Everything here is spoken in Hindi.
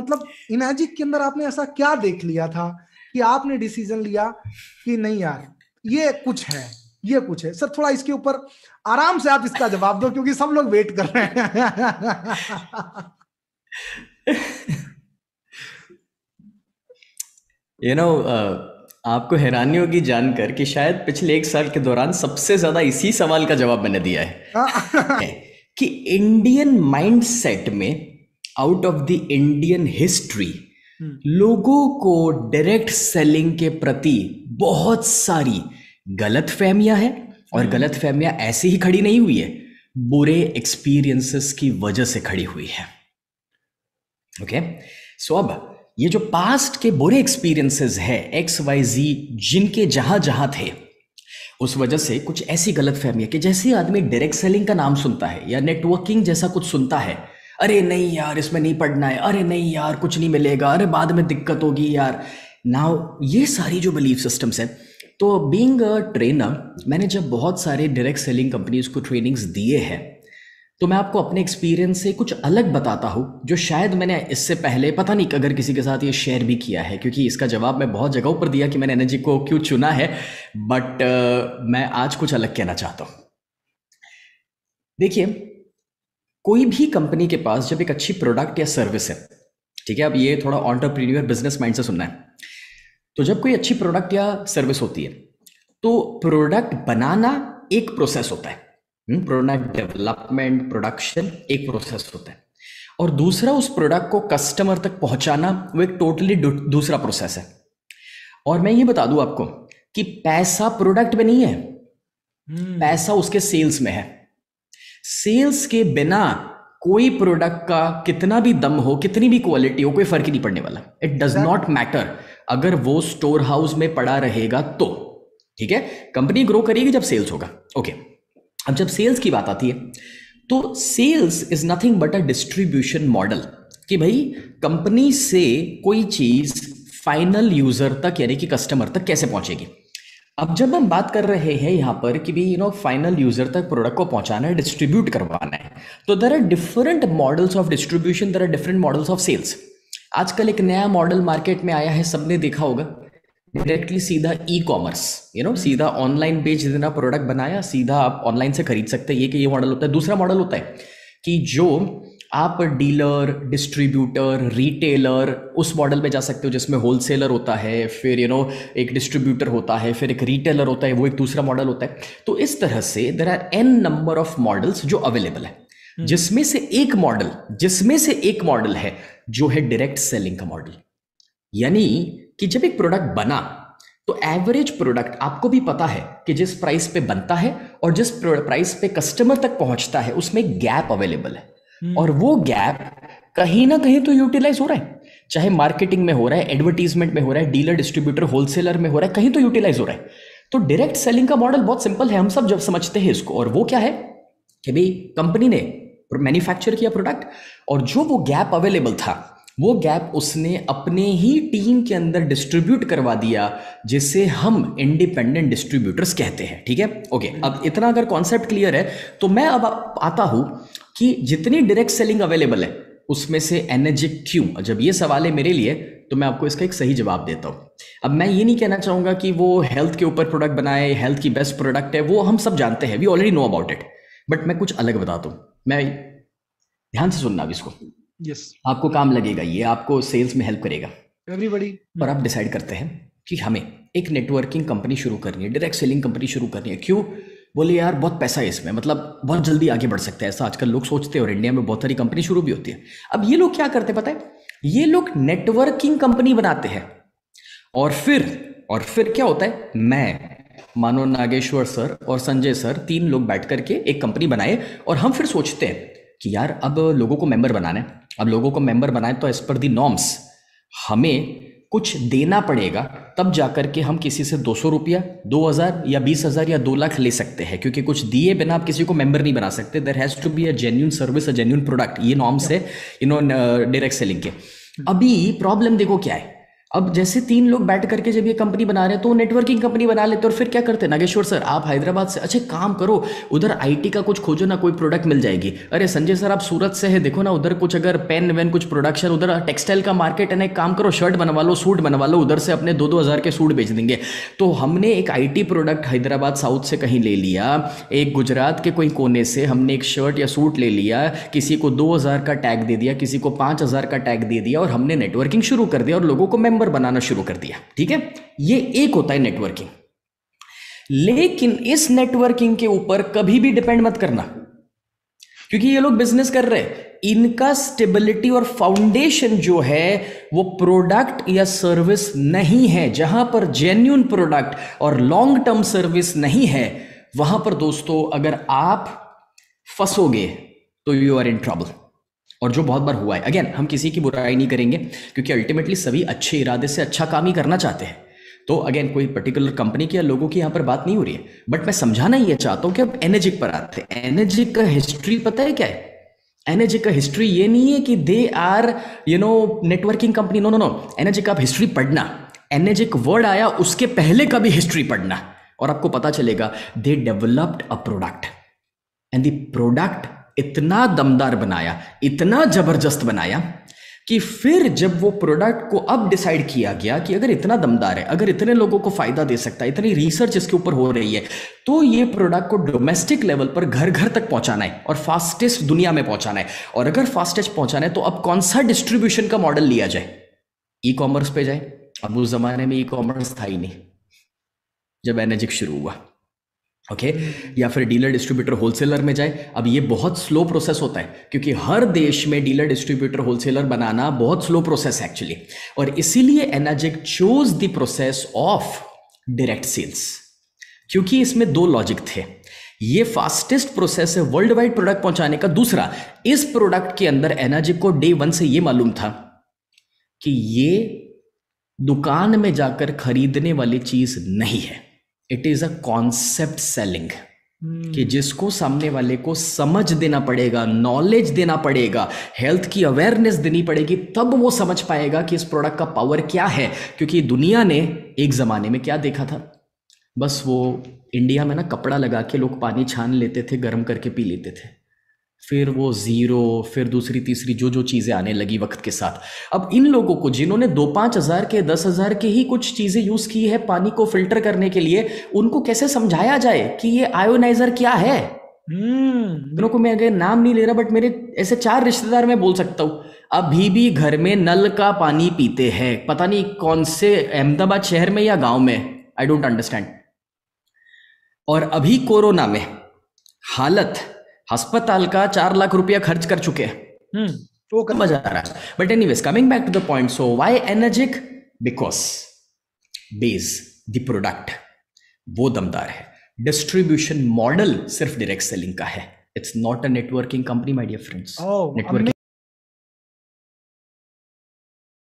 मतलब इमेजिक के अंदर आपने ऐसा क्या देख लिया था कि आपने डिसीज़न लिया कि नहीं यार ये कुछ है ये कुछ है। सर थोड़ा इसके ऊपर आराम से आप इसका जवाब दो क्योंकि सब लोग वेट कर रहे हैं। यू नो uh, आपको हैरानी होगी जानकर कि शायद पिछले एक साल के दौरान सबसे ज़्यादा इसी सवाल का जवाब मैंने दिया है। कि इंडियन माइंडसेट में out of the Indian history लोगों को डायरेक्ट सेलिंग के प्रति बहुत सारी गलत फहमियाँ हैं और हम्म। गलत फहमियाँ ऐसे ही खड़ी नहीं हुई है बुरे एक्सपीरियंसेस की वजह से खड़ी हुई है। ओके सो अब ये जो पास्ट के बुरे एक्सपीरियंसेस है एक्स वाई जी जिनके जहाँ जहाँ थे उस वजह से कुछ ऐसी गलत फहमी है कि जैसे आदमी डायरेक्ट सेलिंग का नाम सुनता है या नेटवर्किंग जैसा कुछ सुनता है अरे नहीं यार इसमें नहीं पढ़ना है। अरे नहीं यार कुछ नहीं मिलेगा। अरे बाद में दिक्कत होगी यार। नाउ ये सारी जो बिलीफ सिस्टम्स हैं तो बीइंग अ ट्रेनर मैंने जब बहुत सारे डायरेक्ट सेलिंग कंपनीज़ को ट्रेनिंग्स दिए हैं तो मैं आपको अपने एक्सपीरियंस से कुछ अलग बताता हूँ जो शायद मैंने इससे पहले पता नहीं अगर किसी के साथ ये शेयर भी किया है क्योंकि इसका जवाब मैं बहुत जगहों पर दिया कि मैंने एनर्जी को क्यों चुना है बट uh, मैं आज कुछ अलग कहना चाहता हूँ। देखिए कोई भी कंपनी के पास जब एक अच्छी प्रोडक्ट या सर्विस है ठीक है अब ये थोड़ा ऑन्टरप्रीनियर बिज़नेस माइंड से सुनना है तो जब कोई अच्छी प्रोडक्ट या सर्विस होती है तो प्रोडक्ट बनाना एक प्रोसेस होता है। प्रोडक्ट डेवलपमेंट प्रोडक्शन एक प्रोसेस होता है। और दूसरा उस प्रोडक्ट को कस्टमर तक पहुंचाना वो एक टोटली दूसरा प्रोसेस है। और मैं ये बता दूँ आपको कि पैसा प्रोडक्ट में नहीं है। hmm. पैसा उसके सेल्स में है। सेल्स के बिना कोई प्रोडक्ट का कितना भी दम हो कितनी भी क्वालिटी हो कोई फ़र्क ही नहीं पड़ने वाला। इट डज नॉट मैटर अगर वो स्टोर हाउस में पड़ा रहेगा तो ठीक है? कंपनी ग्रो करेगी जब सेल्स होगा। Okay okay. अब जब सेल्स की बात आती है तो sales is nothing but a distribution model कि भाई कंपनी से कोई चीज़ फाइनल यूज़र तक यानी कि कस्टमर तक कैसे पहुंचेगी? अब जब हम बात कर रहे हैं यहाँ पर कि भाई यू नो फाइनल यूज़र तक प्रोडक्ट को पहुंचाना है डिस्ट्रीब्यूट करवाना है तो there are different models of distribution there are different models of sales आजकल एक नया मॉडल मार्केट में आया है, सबने देखा होगा। डायरेक्टली सीधा ई कॉमर्स यू नो सीधा ऑनलाइन बेच देना प्रोडक्ट बनाया, सीधा आप ऑनलाइन से खरीद सकते हैं। ये कि ये मॉडल होता है। दूसरा मॉडल होता है कि जो आप डीलर डिस्ट्रीब्यूटर रिटेलर उस मॉडल में जा सकते हो जिसमें होलसेलर होता है फिर यू you नो know, एक डिस्ट्रीब्यूटर होता है फिर एक रिटेलर होता है वो एक दूसरा मॉडल होता है तो इस तरह से there are an number of models जो अवेलेबल है हम्म। जिसमें से एक मॉडल जिसमें से एक मॉडल है जो है डायरेक्ट सेलिंग का मॉडल यानी कि जब एक प्रोडक्ट बना तो एवरेज प्रोडक्ट आपको भी पता है कि जिस प्राइस पे बनता है और जिस प्राइस पे कस्टमर तक पहुँचता है उसमें गैप अवेलेबल है। और वो गैप कहीं ना कहीं तो यूटिलाइज हो रहा है। चाहे मार्केटिंग में हो रहा है एडवर्टीजमेंट में हो रहा है डीलर डिस्ट्रीब्यूटर होलसेलर में हो रहा है, कहीं तो यूटिलाइज हो रहा है। तो डायरेक्ट सेलिंग का मॉडल बहुत सिंपल है, हम सब जब समझते हैं इसको। और वो क्या है? कि भाई कंपनी ने मैन्युफैक्चर किया प्रोडक्ट और जो वो गैप अवेलेबल था, वो गैप उसने अपने ही टीम के अंदर डिस्ट्रीब्यूट करवा दिया, जिसे हम इंडिपेंडेंट डिस्ट्रीब्यूटर्स कहते हैं। ठीक है? ओके अब इतना अगर कॉन्सेप्ट क्लियर है तो मैं अब आता हूँ कि जितनी डायरेक्ट सेलिंग अवेलेबल है उसमें से एनर्जी क्यों? जब ये सवाल है मेरे लिए तो मैं आपको इसका एक सही जवाब देता हूँ। अब मैं ये नहीं कहना चाहूँगा कि वो हेल्थ के ऊपर प्रोडक्ट बनाए हेल्थ की बेस्ट प्रोडक्ट है वो हम सब जानते हैं we already know about it but मैं कुछ अलग बताता हूँ मैं ध्यान से सुनना अब इसको। Yes. आपको काम लगेगा ये आपको सेल्स में हेल्प करेगा। एवरीबडी और आप डिसाइड करते हैं कि हमें एक नेटवर्किंग कंपनी शुरू करनी है डायरेक्ट सेलिंग कंपनी शुरू करनी है। क्यों? बोले, यार, बहुत पैसा है इसमें। मतलब बहुत जल्दी आगे बढ़ सकता है ऐसा आजकल लोग सोचते हैं और इंडिया में बहुत सारी कंपनी शुरू भी होती है। अब ये लोग क्या करते पता है? ये लोग नेटवर्किंग कंपनी बनाते हैं। और फिर और फिर क्या होता है? मैं, मानो नागेश्वर सर और संजय सर तीन लोग बैठ करके एक कंपनी बनाए और हम फिर सोचते हैं कि यार, अब लोगों को मेंबर बनाना है। अब लोगों को मेंबर बनाए तो एज पर दी नॉर्म्स हमें कुछ देना पड़ेगा, तब जाकर के हम किसी से दो सौ रुपया, दो हज़ार या बीस हज़ार या दो लाख ले सकते हैं, क्योंकि कुछ दिए बिना आप किसी को मेंबर नहीं बना सकते। There has to be a genuine service a genuine product ये नॉर्म्स है यू नो डायरेक्ट सेलिंग के। अभी प्रॉब्लम देखो क्या है। अब जैसे तीन लोग बैठ करके जब ये कंपनी बना रहे हैं तो नेटवर्किंग कंपनी बना लेते और फिर क्या करते हैं? नागेश्वर सर, आप हैदराबाद से, अच्छे काम करो, उधर आईटी का कुछ खोजो ना, कोई प्रोडक्ट मिल जाएगी। अरे, संजय सर, आप सूरत से है, देखो ना, उधर कुछ अगर पेन वेन कुछ प्रोडक्शन उधर टेक्सटाइल का मार्केट है ना, एक काम करो शर्ट बनवा लो सूट बनवा लो, उधर से अपने दो दो हज़ार के सूट बेच देंगे। तो हमने एक आईटी प्रोडक्ट हैदराबाद साउथ से कहीं ले लिया, एक गुजरात के कोई कोने से हमने एक शर्ट या सूट ले लिया, किसी को दो हज़ार का टैग दे दिया, किसी को पाँच हज़ार का टैग दे दिया और हमने नेटवर्किंग शुरू कर दिया और लोगों को मेंबर बनाना शुरू कर दिया, ठीक है? ये एक होता है नेटवर्किंग लेकिन इस नेटवर्किंग के ऊपर कभी भी डिपेंड मत करना, क्योंकि ये लोग बिज़नेस कर रहे हैं। इनका स्टेबिलिटी और फाउंडेशन जो है, वो प्रोडक्ट या सर्विस नहीं है। जहाँ पर जेन्यून प्रोडक्ट और लॉन्ग टर्म सर्विस नहीं है, वहाँ पर दोस्तों, अगर आप फंसोगे तो यू आर इन ट्रबल और जो बहुत बार हुआ है। अगेन हम किसी की बुराई नहीं करेंगे, क्योंकि अल्टीमेटली सभी अच्छे इरादे से अच्छा काम ही करना चाहते हैं। तो अगेन कोई पर्टिकुलर कंपनी की या लोगों की यहाँ पर बात नहीं हो रही है। बट मैं समझाना ये चाहता हूँ कि अब एनर्जिक पर आते हैं। एनर्जिक का हिस्ट्री पता है क्या है? एनर्जिक का हिस्ट्री ये नहीं है कि they are you know networking company no no no energetic आप हिस्ट्री पढ़ना। एनर्जिक वर्ड आया, उसके पहले का भी हिस्ट्री पढ़ना। और आपको पता चलेगा they developed a product and the product इतना दमदार बनाया, इतना ज़बरदस्त बनाया कि फिर जब वो प्रोडक्ट को अब डिसाइड किया गया कि अगर इतना दमदार है, अगर इतने लोगों को फ़ायदा दे सकता है, इतनी रिसर्च इसके ऊपर हो रही है तो ये प्रोडक्ट को डोमेस्टिक लेवल पर घर घर तक पहुंचाना है और फास्टेस्ट दुनिया में पहुंचाना है। और अगर फास्टेस्ट पहुंचाना है तो अब कौन सा डिस्ट्रीब्यूशन का मॉडल लिया जाए? ई कॉमर्स पे जाए। अब उस जमाने में ई कॉमर्स था ही नहीं, जब एनर्जिक शुरू हुआ। Okay okay? या फिर डीलर डिस्ट्रीब्यूटर होलसेलर में जाए। अब ये बहुत स्लो प्रोसेस होता है, क्योंकि हर देश में डीलर डिस्ट्रीब्यूटर होलसेलर बनाना बहुत स्लो प्रोसेस है एक्चुअली और इसीलिए Enagic chose the process of direct sales क्योंकि इसमें दो लॉजिक थे। ये फास्टेस्ट प्रोसेस है वर्ल्ड वाइड प्रोडक्ट पहुँचाने का। दूसरा, इस प्रोडक्ट के अंदर एनाजिक को डे वन से ये मालूम था कि ये दुकान में जाकर खरीदने वाली चीज़ नहीं है। It is a concept selling कि जिसको सामने वाले को समझ देना पड़ेगा नॉलेज देना पड़ेगा हेल्थ की अवेयरनेस देनी पड़ेगी तब वो समझ पाएगा कि इस प्रोडक्ट का पावर क्या है। क्योंकि दुनिया ने एक ज़माने में क्या देखा था? बस वो इंडिया में ना कपड़ा लगा के लोग पानी छान लेते थे गर्म करके पी लेते थे। फिर वो ज़ीरो फिर दूसरी तीसरी जो जो चीज़ें आने लगी वक्त के साथ। अब इन लोगों को जिन्होंने दो पाँच हज़ार के दस हज़ार के ही कुछ चीज़ें यूज़ की है पानी को फ़िल्टर करने के लिए उनको कैसे समझाया जाए कि ये आयोनाइजर क्या है? हम्म। को मैं अगर नाम नहीं ले रहा बट मेरे ऐसे चार रिश्तेदार मैं बोल सकता हूँ। अभी भी घर में नल का पानी पीते हैं। पता नहीं कौन से अहमदाबाद शहर में या गाँव में? आई डोंट अंडरस्टैंड और अभी कोरोना में हालत अस्पताल का चार लाख रुपया खर्च कर चुके हैं। hmm. तो मज़ा आ रहा है। But anyways coming back to the point so why Enagic because base the product वो दमदार है। डिस्ट्रीब्यूशन मॉडल सिर्फ़ डायरेक्ट सेलिंग का है। It's not a networking company my dear friends networking